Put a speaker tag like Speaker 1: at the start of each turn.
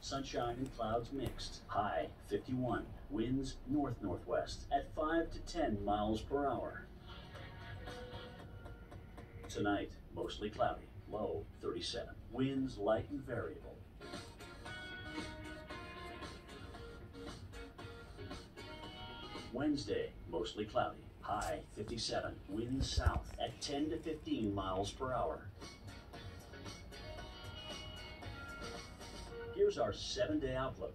Speaker 1: Sunshine and clouds mixed. High 51. Winds north northwest at 5 to 10 miles per hour. Tonight, mostly cloudy. Low 37. Winds light and variable. Wednesday, mostly cloudy. High 57. Winds south at 10 to 15 miles per hour. Here's our seven day outlook.